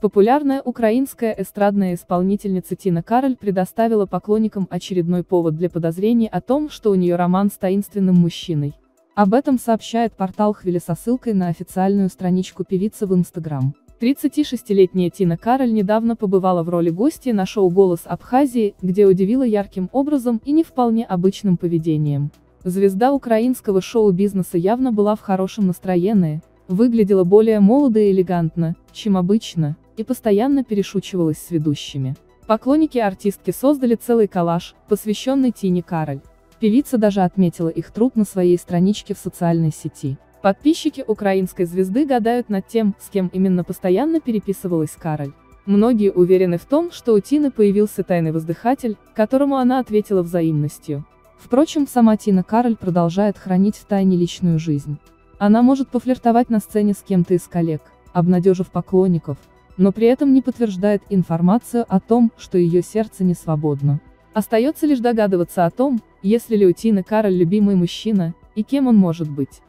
Популярная украинская эстрадная исполнительница Тина Кароль предоставила поклонникам очередной повод для подозрений о том, что у нее роман с таинственным мужчиной. Об этом сообщает портал Хвили со ссылкой на официальную страничку певицы в Инстаграм. 36-летняя Тина Кароль недавно побывала в роли гостя на шоу «Голос Абхазии», где удивила ярким образом и не вполне обычным поведением. Звезда украинского шоу-бизнеса явно была в хорошем настроении, выглядела более молодо и элегантно, чем обычно, и постоянно перешучивалась с ведущими. Поклонники артистки создали целый коллаж, посвященный Тине Кароль. Певица даже отметила их труд на своей страничке в социальной сети. Подписчики украинской звезды гадают над тем, с кем именно постоянно переписывалась Кароль. Многие уверены в том, что у Тины появился тайный воздыхатель, которому она ответила взаимностью. Впрочем, сама Тина Кароль продолжает хранить в тайне личную жизнь. Она может пофлиртовать на сцене с кем-то из коллег, обнадежив поклонников, но при этом не подтверждает информацию о том, что ее сердце не свободно. Остается лишь догадываться о том, если ли у Тины Кароль любимый мужчина, и кем он может быть.